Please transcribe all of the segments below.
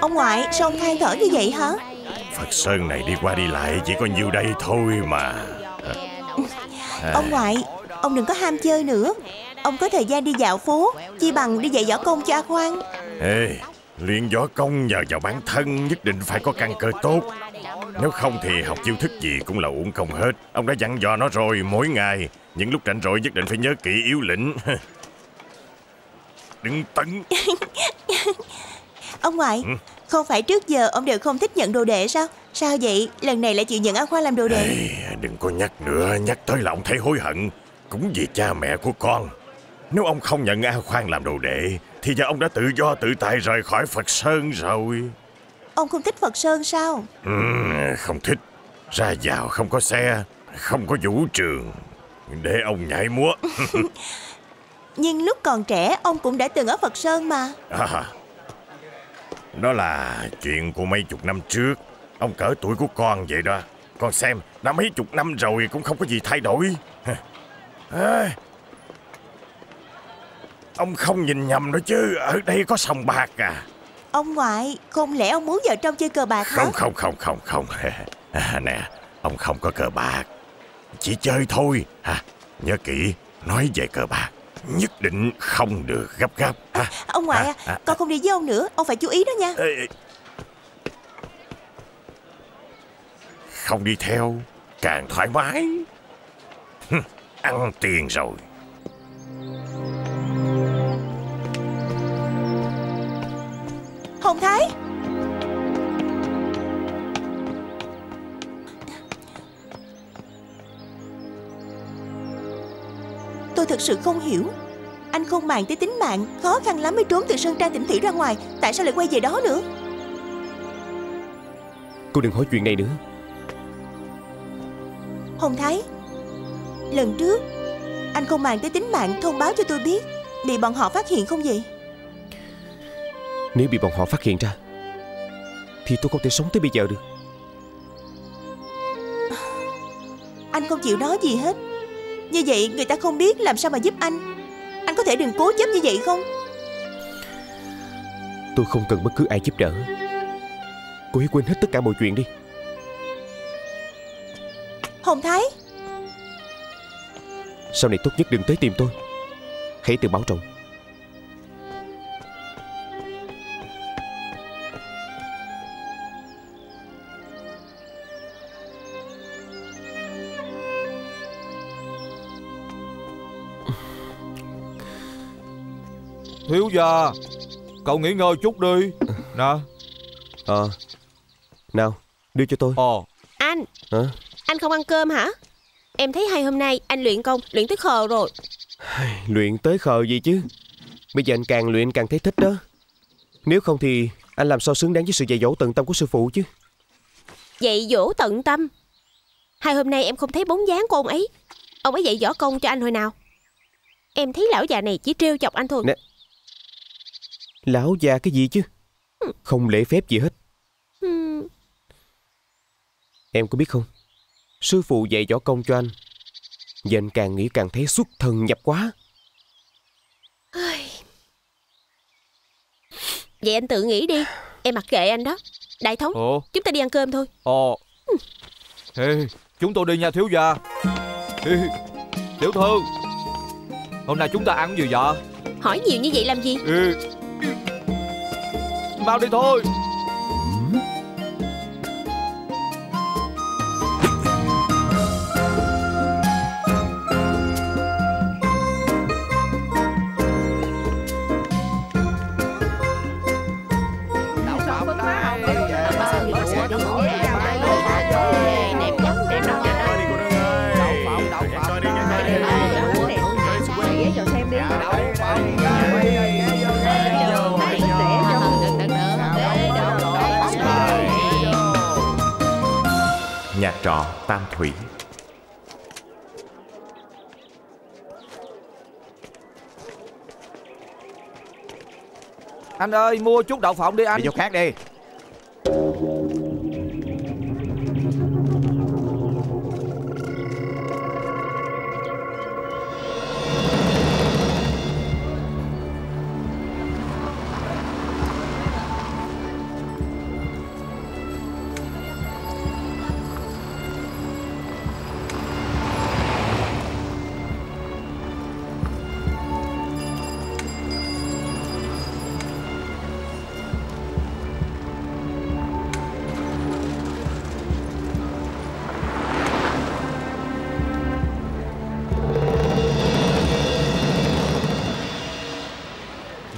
Ông ngoại sao ông than thở như vậy hả? Phật Sơn này đi qua đi lại chỉ có nhiêu đây thôi mà. Ông ngoại Ông đừng có ham chơi nữa. Ông có thời gian đi dạo phố Chi bằng đi dạy võ công cho A Khoan. Ê, luyện võ công nhờ vào bản thân nhất định phải có căn cơ tốt. Nếu không thì học chiêu thức gì cũng là uổng công hết. Ông đã dặn dò nó rồi mỗi ngày Những lúc rảnh rỗi nhất định phải nhớ kỹ yếu lĩnh. Đừng tấn Ông ngoại Ừ. Không phải trước giờ ông đều không thích nhận đồ đệ sao? Sao vậy? Lần này lại chịu nhận A Khoan làm đồ đệ? Ê, Đừng có nhắc nữa Nhắc tới là ông thấy hối hận. Cũng vì cha mẹ của con. Nếu ông không nhận A Khoan làm đồ đệ Thì giờ ông đã tự do tự tại rời khỏi Phật Sơn rồi. Ông không thích Phật Sơn sao? Ừ, Không thích. Ra vào không có xe Không có vũ trường. Để ông nhảy múa. Nhưng lúc còn trẻ ông cũng đã từng ở Phật Sơn mà. À, Đó là chuyện của mấy chục năm trước. Ông cỡ tuổi của con vậy đó. Con xem Đã mấy chục năm rồi cũng không có gì thay đổi. À, Ông không nhìn nhầm đó chứ. Ở đây có sòng bạc à. Ông ngoại Không lẽ ông muốn vào trong chơi cờ bạc hả? Không không không không không. À, Nè Ông không có cờ bạc. Chỉ chơi thôi. À, Nhớ kỹ Nói về cờ bạc Nhất định không được gấp gáp. À, Ông ngoại à, à, à, Con không đi với ông nữa Ông phải chú ý đó nha. Không đi theo Càng thoải mái. Ăn tiền rồi. Hồng Thái Tôi thật sự không hiểu. Anh không màng tới tính mạng Khó khăn lắm mới trốn từ Sơn Trang tỉnh Thủy ra ngoài Tại sao lại quay về đó nữa? Cô đừng hỏi chuyện này nữa. Hồng Thái Lần trước Anh không màng tới tính mạng thông báo cho tôi biết Bị bọn họ phát hiện không vậy? Nếu bị bọn họ phát hiện ra Thì tôi không thể sống tới bây giờ được. Anh không chịu nói gì hết Như vậy người ta không biết làm sao mà giúp anh. Anh có thể đừng cố chấp như vậy không? Tôi không cần bất cứ ai giúp đỡ. Cô hãy quên hết tất cả mọi chuyện đi. Hồng Thái. Sau này tốt nhất đừng tới tìm tôi. Hãy tự bảo trọng Thiếu gia. Cậu nghỉ ngơi chút đi. Nè. Ờ. Nào đưa cho tôi. Ờ. Anh. Hả? Anh không ăn cơm hả? Em thấy hay hôm nay anh luyện công Luyện tới khờ rồi. Luyện tới khờ gì chứ? Bây giờ anh càng luyện càng thấy thích đó. Nếu không thì anh làm sao xứng đáng với sự dạy dỗ tận tâm của sư phụ chứ? Dạy dỗ tận tâm. Hai hôm nay em không thấy bóng dáng của ông ấy. Ông ấy dạy võ công cho anh hồi nào? Em thấy lão già này chỉ trêu chọc anh thôi. Nè. Lão già cái gì chứ? Không lễ phép gì hết. Hmm, Em có biết không? Sư phụ dạy võ công cho anh. Giờ anh càng nghĩ càng thấy xuất thần nhập quá Vậy anh tự nghĩ đi. Em mặc kệ anh đó. Đại thống Ồ. Chúng ta đi ăn cơm thôi. Ồ. Ê Chúng tôi đi nha thiếu gia. Ê, Tiểu thư. Hôm nay chúng ta ăn gì vậy? Hỏi nhiều như vậy làm gì? Ê, Mau đi thôi. Trọ Tam Thủy. Anh ơi mua chút đậu phộng đi anh. Đi chỗ khác đi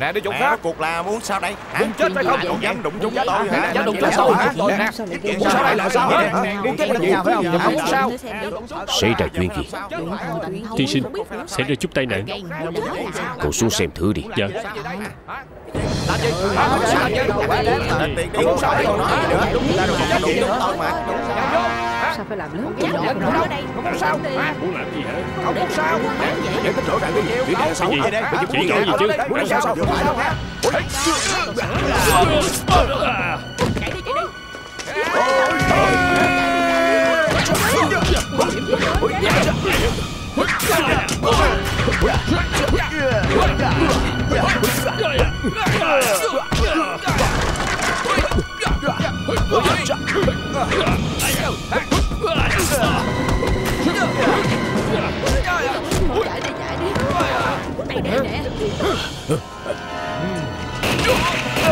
Nè đi chỗ Mẹ khác cuộc là muốn sao đây hả? Muốn chết hay không? Cậu dám đụng chúng Dạ, tôi hả? dám đụng chúng tôi hả? Nè, Muốn sao đây là sao hả? Muốn chết là gì? Không muốn sao? Xảy ra chuyện gì Tiên sinh Xảy ra chút tai nạn Cậu xuống xem thử đi Dạ Làm gì? Hả? Làm gì? Tiền đi Muốn sao đây còn nói gì nữa Ta đâu dám đụng chúng tôi mà Sao phải làm lớn Không muốn sao? Hả? Muốn làm gì hả Không muốn sao? Giải thích rõ ràng đi này là sao Cái gì? Đây? Chỉ cậu gì chứ Muốn làm sao sao Phải không hả?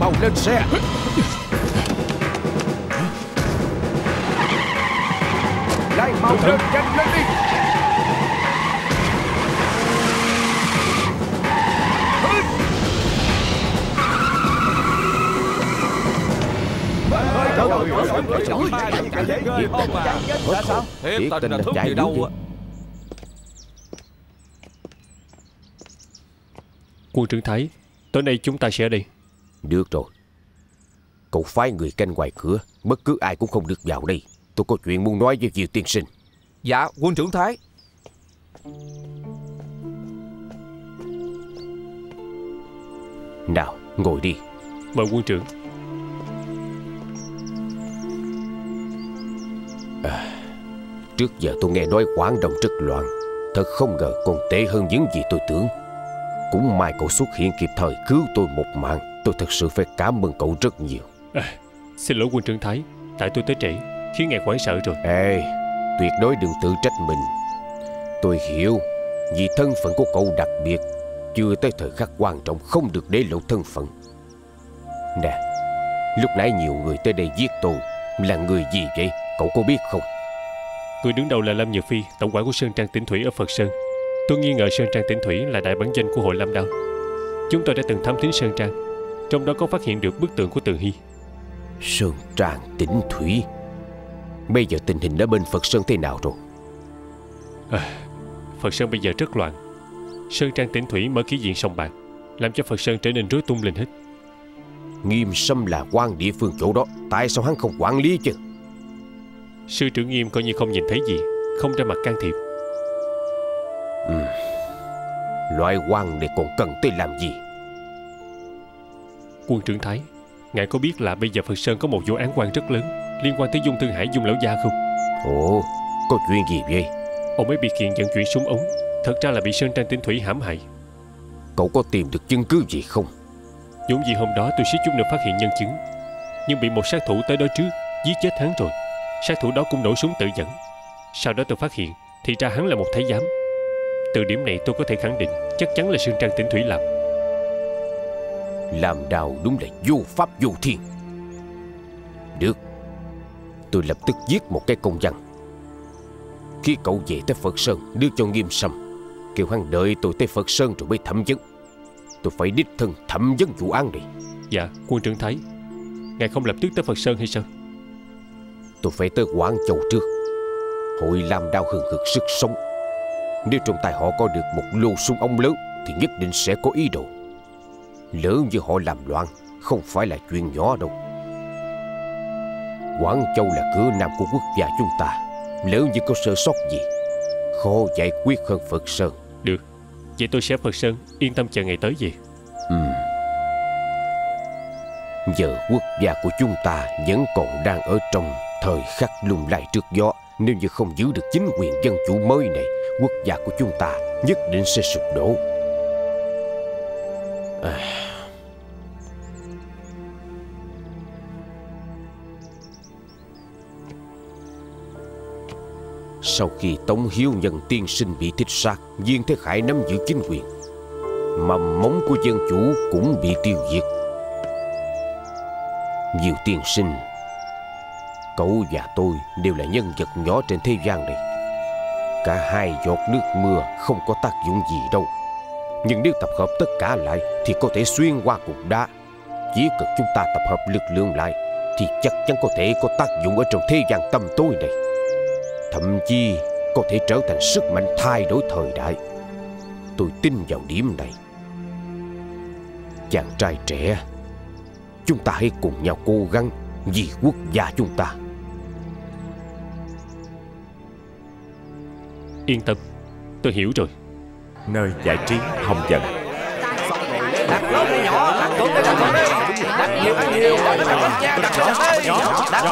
Mau lên xe Lại mau lên nhanh lên đi Thiệt tình là chạy đâu vậy. á Quân trưởng Thái Tối nay chúng ta sẽ ở đây Được rồi. Cậu phái người canh ngoài cửa Bất cứ ai cũng không được vào đây. Tôi có chuyện muốn nói với Diệu tiên sinh. Dạ quân trưởng Thái. Nào ngồi đi. Mời quân trưởng. Trước giờ tôi nghe nói Quảng Đông rất loạn. Thật không ngờ còn tệ hơn những gì tôi tưởng Cũng may cậu xuất hiện kịp thời cứu tôi một mạng. Tôi thật sự phải cảm ơn cậu rất nhiều. Xin lỗi quân trưởng Thái Tại tôi tới trễ Khiến ngài hoảng sợ rồi. Ê Tuyệt đối đừng tự trách mình. Tôi hiểu Vì thân phận của cậu đặc biệt Chưa tới thời khắc quan trọng Không được để lộ thân phận. Nè Lúc nãy nhiều người tới đây giết tôi Là người gì vậy? Cậu có biết không? Người đứng đầu là Lâm Nhược Phi Tổng quản của Sơn Trang Tỉnh Thủy ở Phật Sơn Tôi nghi ngờ Sơn Trang Tỉnh Thủy là đại bản doanh của hội Lâm Đao. Chúng tôi đã từng thám thính Sơn Trang Trong đó có phát hiện được bức tượng của Từ Hy. Sơn Tràng tỉnh Thủy. Bây giờ tình hình ở bên Phật Sơn thế nào rồi? Phật Sơn bây giờ rất loạn. Sơn Trang Tỉnh Thủy mở ký diện sông bạc Làm cho Phật Sơn trở nên rối tung lên hết. Nghiêm Sâm là quan địa phương chỗ đó Tại sao hắn không quản lý chứ? Sư trưởng nghiêm coi như không nhìn thấy gì Không ra mặt can thiệp Loại quan này còn cần tới làm gì? Quân trưởng Thái Ngài có biết là bây giờ Phật Sơn có một vụ án quan rất lớn Liên quan tới Dung Thương Hải Dung Lão Gia không? Ồ Có chuyện gì vậy? Ông ấy bị kiện vận chuyển súng ống Thật ra là bị Sơn Trang Tỉnh Thủy hãm hại. Cậu có tìm được chứng cứ gì không? Vốn dĩ hôm đó tôi suýt chút nữa phát hiện nhân chứng Nhưng bị một sát thủ tới đó trước Giết chết hắn rồi. Sát thủ đó cũng nổ súng tự dẫn. Sau đó tôi phát hiện Thì ra hắn là một thái giám Từ điểm này tôi có thể khẳng định Chắc chắn là Sơn Trang Tỉnh Thủy làm. Làm đào đúng là vô pháp vô thiên. Được. Tôi lập tức giết một cái công văn. Khi cậu về tới Phật Sơn Đưa cho nghiêm sâm Kêu hắn đợi tôi tới Phật Sơn rồi mới thẩm vấn. Tôi phải đích thân thẩm vấn vụ án này. Dạ quân trưởng Thái. Ngài không lập tức tới Phật Sơn hay sao? Tôi phải tới Quảng Châu trước Hội làm đau hừng hực sức sống Nếu trong tay họ có được một lô súng ống lớn Thì nhất định sẽ có ý đồ. Lỡ như họ làm loạn Không phải là chuyện nhỏ đâu. Quảng Châu là cửa nam của quốc gia chúng ta. Lỡ như có sơ sót gì Khó giải quyết hơn Phật Sơn. Được. Vậy tôi sẽ Phật Sơn Yên tâm chờ ngày tới về. Ừ. Giờ quốc gia của chúng ta Vẫn còn đang ở trong Thời khắc lung lay trước gió. Nếu như không giữ được chính quyền dân chủ mới này Quốc gia của chúng ta, Nhất định sẽ sụp đổ. À. Sau khi Tống Hiếu Nhân tiên sinh bị thích sát Viên Thế Khải nắm giữ chính quyền Mầm móng của dân chủ cũng bị tiêu diệt. Nhiều tiên sinh, Cậu và tôi đều là nhân vật nhỏ trên thế gian này. Cả hai giọt nước mưa không có tác dụng gì đâu. Nhưng nếu tập hợp tất cả lại Thì có thể xuyên qua cục đá. Chỉ cần chúng ta tập hợp lực lượng lại Thì chắc chắn có thể có tác dụng ở trong thế gian tâm tối này. Thậm chí có thể trở thành sức mạnh thay đổi thời đại. Tôi tin vào điểm này. Chàng trai trẻ, Chúng ta hãy cùng nhau cố gắng Vì quốc gia chúng ta. Yên tâm. Tôi hiểu rồi. Nơi giải trí hồng dần. Đặt lớn đi nhỏ Đặt tốt đi đặt tốt đi Đặt nhiều ăn nhiều Đặt nhỏ Đặt nhỏ Đặt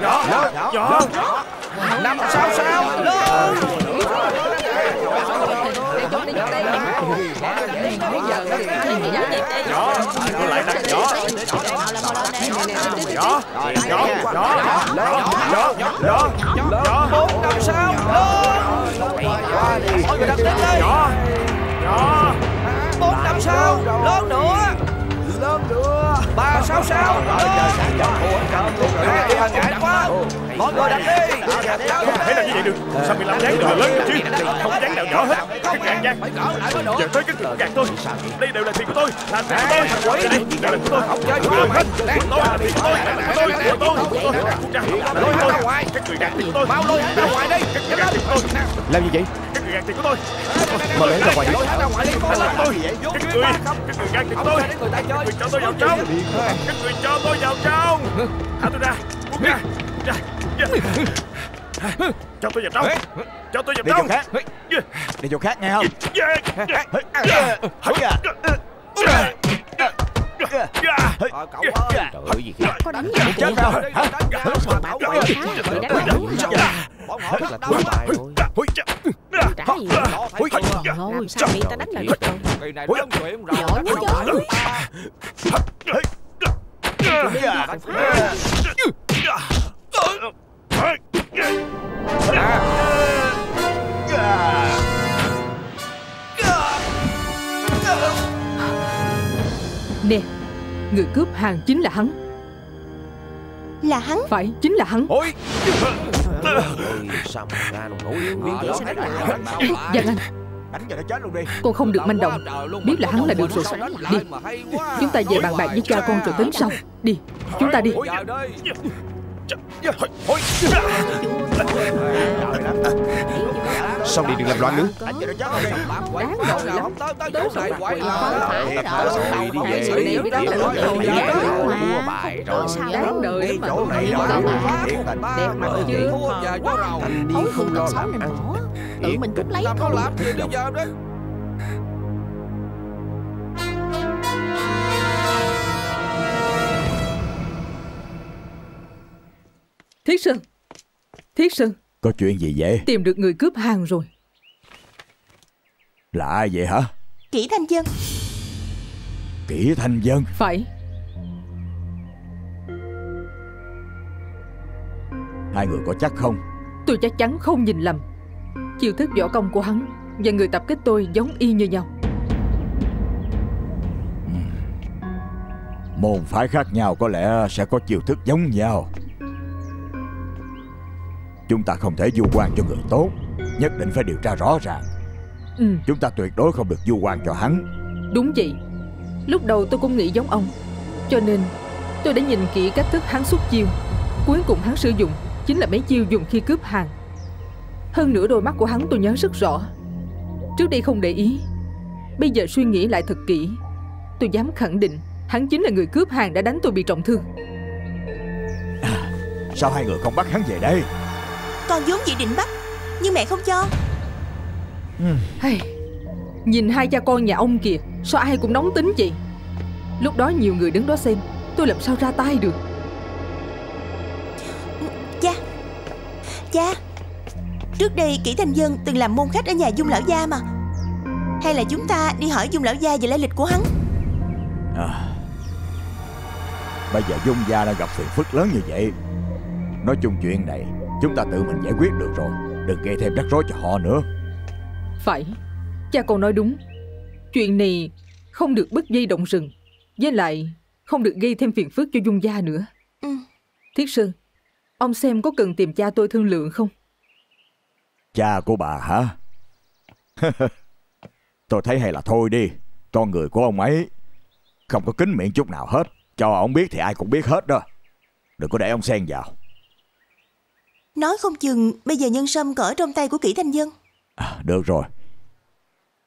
nhỏ Đặt nhỏ Năm sáu sáu Lớn Nhỏ Nó lại đặt nhỏ Nhỏ Nhỏ Nhỏ Nhỏ Nhỏ Bốn năm sáu Lớn Mọi người đặt tên lên Nhỏ Nhỏ Bốn năm sáu Lớn nữa Lớn nữa. Ba sáu sáu Ngại quá Mọi người đặt đi Không thể nào như vậy được Sao 15 dáng đều là lớn chứ Không dáng nào nhỏ hết Các gạt nha Giờ tới cái gạt tôi Đây đều là tiền của tôi Là tiền của tôi Đây đều là của tôi Không chơi của hết tôi là tiền của tôi Của tôi Của tôi tôi tôi ngoài Các người gạt tiền của tôi Mau lôi ra ngoài đi tôi Làm gì vậy người gạt tiền của tôi Mời lấy ra ngoài đi ra ngoài đi tôi Các người Các người gạt tiền của tôi Các người cho tôi vào trong Các người cho tôi vào trong Thả tôi ra Buông ra Cho tôi vào trong Cho tôi vào Đi trong chỗ khác Đi chỗ khác nghe không Cậu ơi Trời ơi gì kia Có đánh nhau Chết đâu hả Bảo vệ hả? Người đánh nhau đúng rồi. Bọn họ Thôi Trả gì Trời. Ơi sao bị ta đánh là được rồi Kỳ này lớn chuyện rồi Giỏi quá trời Nè Người cướp hàng chính là hắn. Là hắn? Phải chính là hắn. Ôi sao mà ra nổi Ờ, Sao đánh lại Giang Anh. Đánh cho nó chết luôn đi. Con không được manh động. Biết là hắn là được rồi Đi. Chúng ta về bàn bạc với cha con rồi tính sau. Đi. Chúng ta đi Sao đi đừng làm loạn nữa Đáng rồi lắm quậy rồi đi về. xử lý Đi về. giá mà Rồi sao Đáng đời Đi chỗ này đó mà. Đẹp mặt chưa thành đi không lo làm nên ăn bỏ Tự mình cướp lấy thôi làm gì bây giờ đấy Thiết Sơn Thiết Sơn Có chuyện gì vậy? Tìm được người cướp hàng rồi. Là ai vậy hả? Kỷ Thanh Dân. Kỷ Thanh Dân? Phải. Hai người có chắc không? Tôi chắc chắn không nhìn lầm. Chiêu thức võ công của hắn Và người tập kích tôi giống y như nhau. Môn phái khác nhau có lẽ sẽ có chiêu thức giống nhau Chúng ta không thể du quan cho người tốt. Nhất định phải điều tra rõ ràng. Ừ. Chúng ta tuyệt đối không được du quan cho hắn. Đúng vậy. Lúc đầu tôi cũng nghĩ giống ông. Cho nên tôi đã nhìn kỹ cách thức hắn xuất chiêu. Cuối cùng hắn sử dụng Chính là mấy chiêu dùng khi cướp hàng. Hơn nữa đôi mắt của hắn tôi nhớ rất rõ. Trước đây không để ý. Bây giờ suy nghĩ lại thật kỹ. Tôi dám khẳng định Hắn chính là người cướp hàng đã đánh tôi bị trọng thương. Sao hai người không bắt hắn về đây Con vốn dự định bắt Nhưng mẹ không cho. Hey, Nhìn hai cha con nhà ông kìa Sao ai cũng nóng tính vậy? Lúc đó nhiều người đứng đó xem Tôi làm sao ra tay được? Cha Cha Trước đây Kỷ Thanh Dân từng làm môn khách ở nhà Dung Lão Gia mà. Hay là chúng ta đi hỏi Dung Lão Gia về lai lịch của hắn? À, Bây giờ Dung Gia đang gặp phiền phức lớn như vậy. Nói chung chuyện này Chúng ta tự mình giải quyết được rồi. Đừng gây thêm rắc rối cho họ nữa. Phải. Cha con nói đúng. Chuyện này không được bứt dây động rừng. Với lại không được gây thêm phiền phức cho Dung Gia nữa. Ừ. Thiết Sơn Ông xem có cần tìm cha tôi thương lượng không? Cha của bà hả? Tôi thấy hay là thôi đi. Con người của ông ấy Không có kính miệng chút nào hết. Cho ông biết thì ai cũng biết hết đó. Đừng có để ông xen vào Nói không chừng bây giờ nhân sâm cỡ trong tay của kỹ thanh dân. À, Được rồi.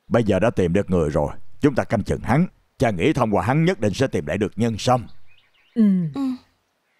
Bây giờ đã tìm được người rồi. Chúng ta canh chừng hắn. Cha nghĩ thông qua hắn nhất định sẽ tìm lại được nhân sâm. Ừ, ừ.